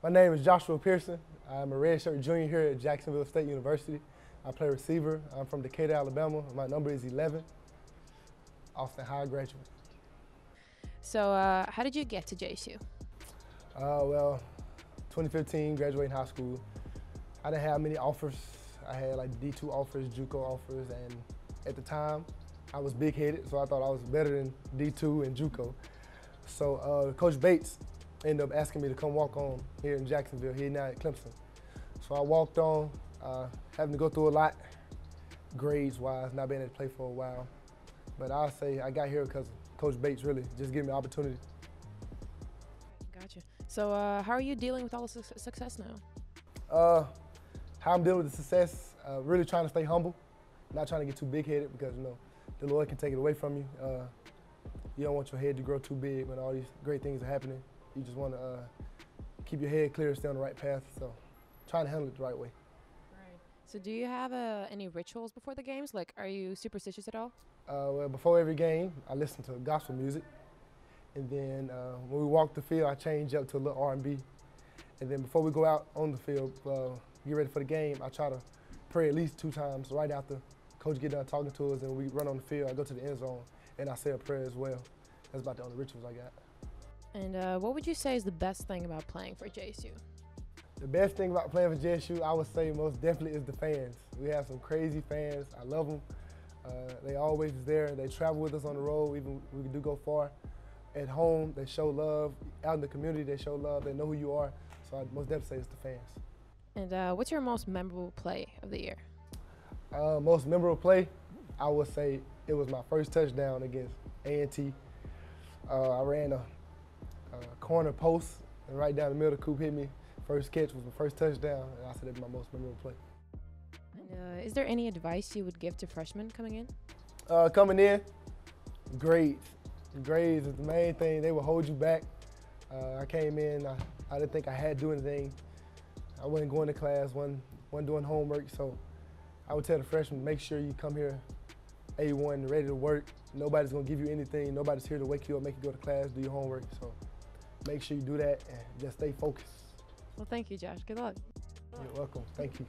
My name is Joshua Pearson. I'm a redshirt junior here at Jacksonville State University. I play receiver. I'm from Decatur, Alabama. My number is 11. Austin High graduate. So, uh, how did you get to JSU? Uh, well, 2015, graduating high school. I didn't have many offers. I had like D2 offers, JUCO offers, and at the time, I was big-headed, so I thought I was better than D2 and JUCO. So uh, Coach Bates ended up asking me to come walk on here in Jacksonville. He now at Clemson. So I walked on, uh, having to go through a lot, grades-wise, not being able to play for a while. But I'll say I got here because Coach Bates really just gave me the opportunity. Gotcha. So, uh, how are you dealing with all the su success now? Uh, how I'm dealing with the success, uh, really trying to stay humble, not trying to get too big-headed because you know the Lord can take it away from you. Uh, you don't want your head to grow too big when all these great things are happening. You just want to uh, keep your head clear, and stay on the right path. So, trying to handle it the right way. Right. So, do you have uh, any rituals before the games? Like, are you superstitious at all? Uh, well, before every game, I listen to gospel music, and then uh, when we walk the field, I change up to a little R&B, and then before we go out on the field, uh, get ready for the game, I try to pray at least two times right after coach get done talking to us, and we run on the field. I go to the end zone, and I say a prayer as well. That's about the only rituals I got. And uh, what would you say is the best thing about playing for JSU? The best thing about playing for JSU, I would say most definitely is the fans. We have some crazy fans. I love them. Uh, they always there. They travel with us on the road. Even we do go far. At home, they show love. Out in the community, they show love. They know who you are. So I most definitely say it's the fans. And uh, what's your most memorable play of the year? Uh, most memorable play, I would say it was my first touchdown against A&T. Uh, I ran a, a, corner post, and right down the middle, the coop hit me. First catch was my first touchdown, and I said it's my most memorable play. And uh, is there any advice you would give to freshmen coming in? Uh, coming in, grades. Grades is the main thing. They will hold you back. Uh, I came in, I, I, didn't think I had to do anything. I wasn't going to class, wasn't, wasn't doing homework, so I would tell the freshmen, make sure you come here A1, ready to work. Nobody's gonna give you anything. Nobody's here to wake you up, make you go to class, do your homework. So make sure you do that and just stay focused. Well, thank you, Josh. Good luck. You're welcome. Thank you.